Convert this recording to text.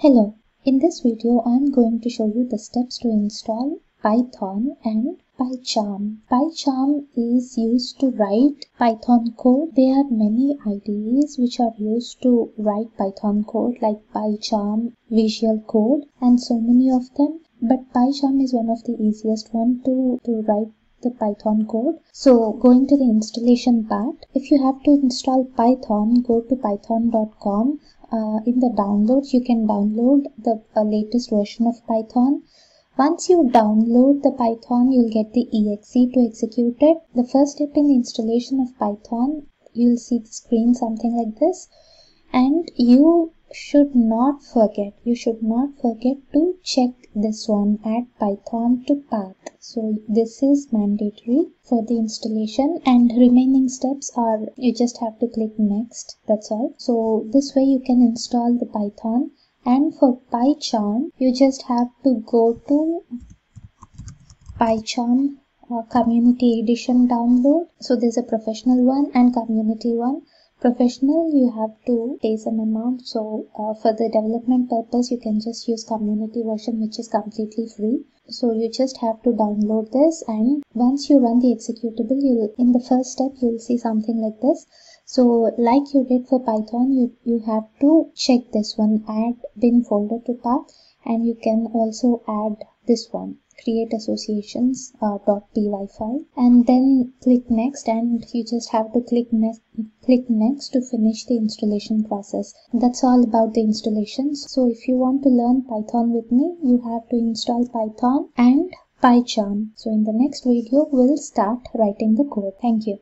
Hello, in this video I'm going to show you the steps to install Python and PyCharm. PyCharm is used to write Python code. There are many IDEs which are used to write Python code like PyCharm, Visual Code and so many of them. But PyCharm is one of the easiest one to, to write the Python code. So going to the installation part, if you have to install Python, go to python.com uh, in the downloads you can download the uh, latest version of python. Once you download the python you'll get the exe to execute it. The first step in the installation of python you'll see the screen something like this. And you should not forget you should not forget to check this one add python to path so this is mandatory for the installation and remaining steps are you just have to click next that's all. So this way you can install the python and for pycharm you just have to go to pycharm uh, community edition download. So there's a professional one and community one professional you have to pay some amount so uh, for the development purpose you can just use community version which is completely free. So you just have to download this and once you run the executable you'll in the first step you'll see something like this. So like you did for python you you have to check this one add bin folder to path and you can also add this one create associations uh, .py file and then click next and you just have to click next click next to finish the installation process. That's all about the installations. So if you want to learn python with me you have to install python and pycharm. So in the next video we'll start writing the code. Thank you